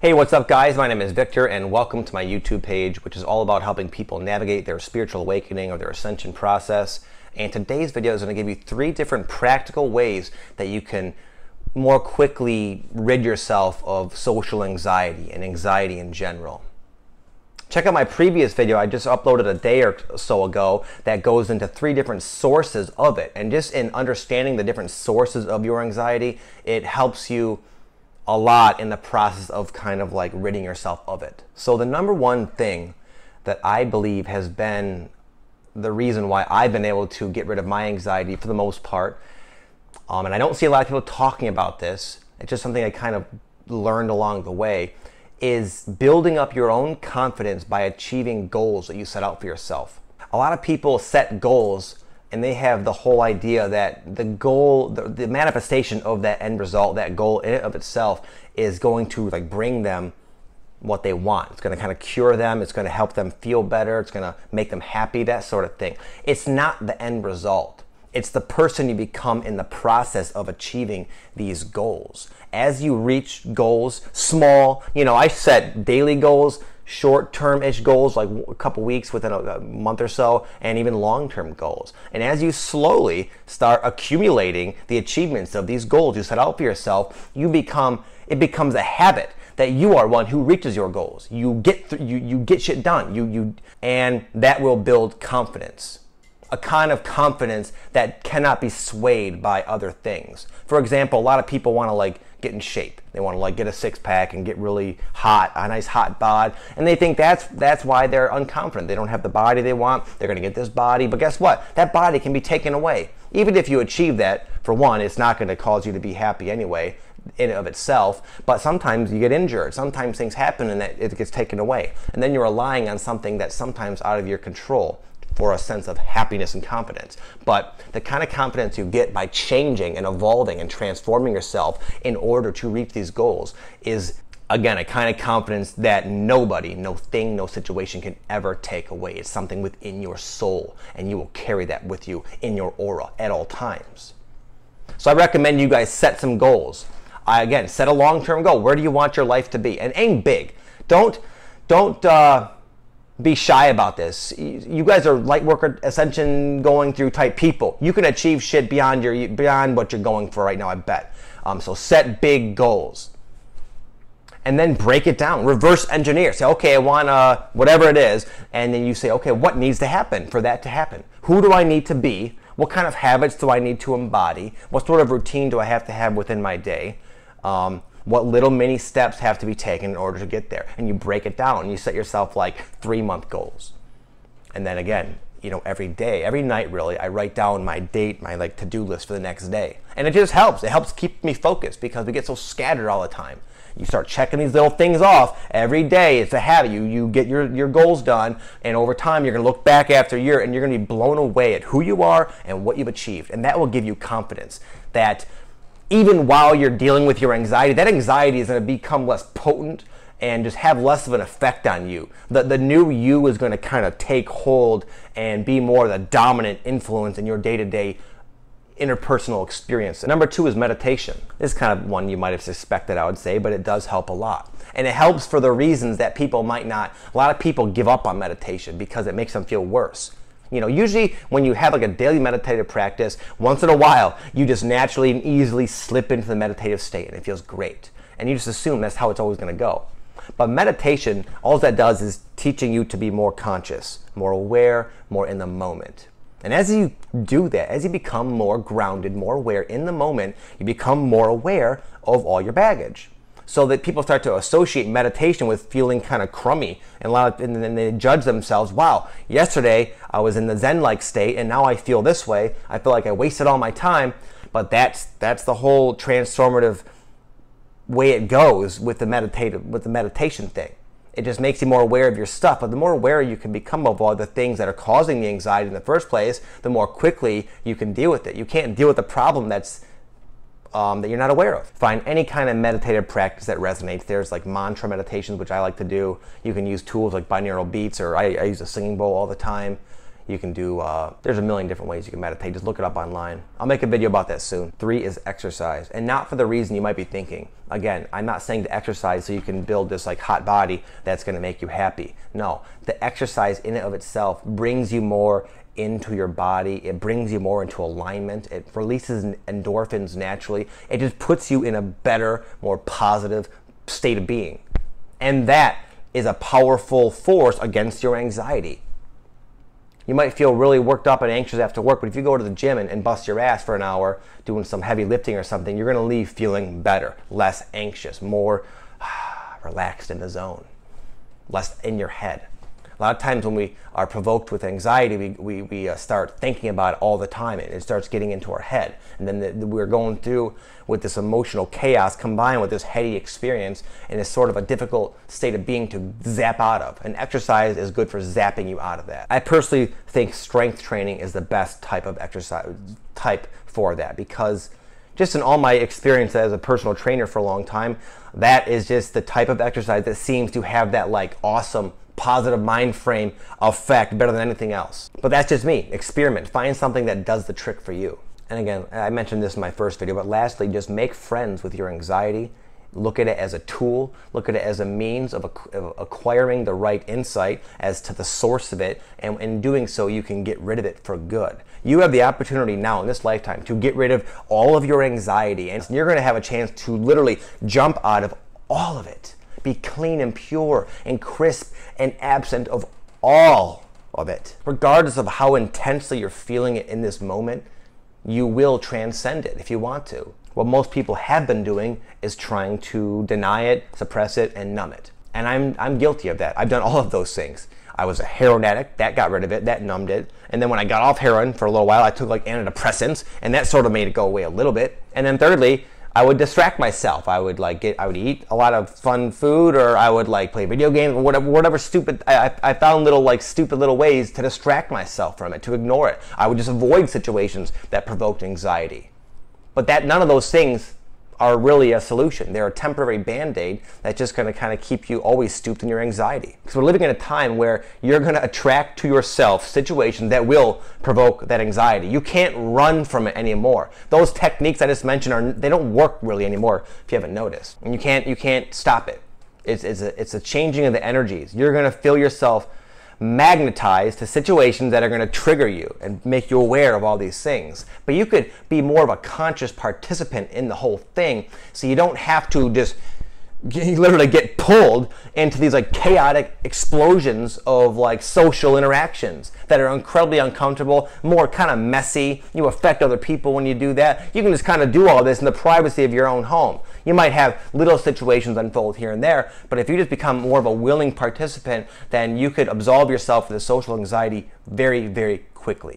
Hey, what's up, guys? My name is Victor, and welcome to my YouTube page, which is all about helping people navigate their spiritual awakening or their ascension process. And today's video is going to give you three different practical ways that you can more quickly rid yourself of social anxiety and anxiety in general. Check out my previous video I just uploaded a day or so ago that goes into three different sources of it. And just in understanding the different sources of your anxiety, it helps you a lot in the process of kind of like ridding yourself of it. So, the number one thing that I believe has been the reason why I've been able to get rid of my anxiety for the most part, um, and I don't see a lot of people talking about this, it's just something I kind of learned along the way, is building up your own confidence by achieving goals that you set out for yourself. A lot of people set goals and they have the whole idea that the goal, the, the manifestation of that end result, that goal in of itself is going to like bring them what they want. It's going to kind of cure them. It's going to help them feel better. It's going to make them happy, that sort of thing. It's not the end result. It's the person you become in the process of achieving these goals. As you reach goals, small, you know, I set daily goals, short term ish goals, like a couple weeks within a, month or so, and even long term goals. And as you slowly start accumulating the achievements of these goals you set out for yourself, you become, it becomes a habit that you are one who reaches your goals. You get, th- you, you get shit done. You, you, and that will build confidence a kind of confidence that cannot be swayed by other things. For example, a lot of people want to like get in shape. They want to like get a six pack and get really hot, a nice hot bod, and they think that's that's why they're unconfident. They don't have the body they want. They're going to get this body, but guess what? That body can be taken away. Even if you achieve that, for one, it's not going to cause you to be happy anyway in of itself, but sometimes you get injured. Sometimes things happen and that it gets taken away. And then you're relying on something that's sometimes out of your control for a sense of happiness and confidence. But the kind of confidence you get by changing and evolving and transforming yourself in order to reach these goals is again a kind of confidence that nobody no thing no situation can ever take away. It's something within your soul and you will carry that with you in your aura at all times. So i recommend you guys set some goals. I, again set a long-term goal. Where do you want your life to be? And aim big. Don't don't uh, be shy about this. You guys are light worker ascension going through type people. You can achieve shit beyond your beyond what you're going for right now. I bet. Um, so set big goals, and then break it down. Reverse engineer. Say, okay, I want uh, whatever it is, and then you say, okay, what needs to happen for that to happen? Who do I need to be? What kind of habits do I need to embody? What sort of routine do I have to have within my day? Um, what little mini steps have to be taken in order to get there. And you break it down and you set yourself like three month goals. And then again, you know, every day, every night really, I write down my date, my like to-do list for the next day. And it just helps. It helps keep me focused because we get so scattered all the time. You start checking these little things off every day. It's a habit. You you get your, your goals done, and over time you're gonna look back after a year and you're gonna be blown away at who you are and what you've achieved. And that will give you confidence that even while you're dealing with your anxiety, that anxiety is going to become less potent and just have less of an effect on you. The, the new you is going to kind of take hold and be more the dominant influence in your day to day interpersonal experience. Number two is meditation. This is kind of one you might have suspected, I would say, but it does help a lot. And it helps for the reasons that people might not, a lot of people give up on meditation because it makes them feel worse. You know, usually when you have like a daily meditative practice, once in a while, you just naturally and easily slip into the meditative state and it feels great. And you just assume that's how it's always going to go. But meditation, all that does is teaching you to be more conscious, more aware, more in the moment. And as you do that, as you become more grounded, more aware in the moment, you become more aware of all your baggage so that people start to associate meditation with feeling kind of crummy and, and then they judge themselves wow yesterday i was in the zen-like state and now i feel this way. I feel like i wasted all my time. But that's that's the whole transformative way it goes with the meditative with the meditation thing. It just makes you more aware of your stuff. But the more aware you can become of all the things that are causing the anxiety in the first place the more quickly you can deal with it. You can't deal with the problem that's um, that you're not aware of. Find any kind of meditative practice that resonates. There's like mantra meditations, which I like to do. You can use tools like binaural beats, or I, I use a singing bowl all the time. You can do, uh, there's a million different ways you can meditate. Just look it up online. I'll make a video about that soon. Three is exercise, and not for the reason you might be thinking. Again, I'm not saying to exercise so you can build this like hot body that's gonna make you happy. No, the exercise in and of itself brings you more into your body. It brings you more into alignment. It releases endorphins naturally. It just puts you in a better, more positive state of being. And that is a powerful force against your anxiety. You might feel really worked up and anxious after work, but if you go to the gym and, and bust your ass for an hour doing some heavy lifting or something, you're going to leave feeling better, less anxious, more relaxed in the zone, less in your head. A lot of times when we are provoked with anxiety, we, we, we uh, start thinking about it all the time and it starts getting into our head. And then the, the, we're going through with this emotional chaos combined with this heady experience and it's sort of a difficult state of being to zap out of. And exercise is good for zapping you out of that. I personally think strength training is the best type of exercise type for that because just in all my experience as a personal trainer for a long time, that is just the type of exercise that seems to have that like awesome positive mind frame effect better than anything else. But that's just me. Experiment. Find something that does the trick for you. And again, I mentioned this in my first video, but lastly, just make friends with your anxiety. Look at it as a tool. Look at it as a means of, acquiring the right insight as to the source of it. And in doing so, you can get rid of it for good. You have the opportunity now in this lifetime to get rid of all of your anxiety. And you're going to have a chance to literally jump out of all of it be clean and pure and crisp and absent of all of it. Regardless of how intensely you're feeling it in this moment, you will transcend it if you want to. What most people have been doing is trying to deny it, suppress it, and numb it. And I'm, I'm guilty of that. I've done all of those things. I was a heroin addict, that got rid of it, that numbed it. And then when I got off heroin for a little while, I took like antidepressants, and that sort of made it go away a little bit. And then thirdly, I would distract myself. I would like get, I would eat a lot of fun food, or I would like play video games, or whatever, whatever stupid. I, I found little like stupid little ways to distract myself from it, to ignore it. I would just avoid situations that provoked anxiety. But that none of those things are really a solution. They're a temporary band aid that's just going to kind of keep you always stooped in your anxiety. Because we're living in a time where you're going to attract to yourself situations that will provoke that anxiety. You can't run from it anymore. Those techniques I just mentioned are they don't work really anymore if you haven't noticed. And you can't you can't stop it. It's, it's, a, it's a changing of the energies. You're going to feel yourself magnetized to situations that are going to trigger you and make you aware of all these things. But you could be more of a conscious participant in the whole thing so you don't have to just you literally get pulled into these like chaotic explosions of like social interactions that are incredibly uncomfortable, more kind of messy. You affect other people when you do that. You can just kind of do all this in the privacy of your own home. You might have little situations unfold here and there, but if you just become more of a willing participant, then you could absolve yourself of the social anxiety very, very quickly.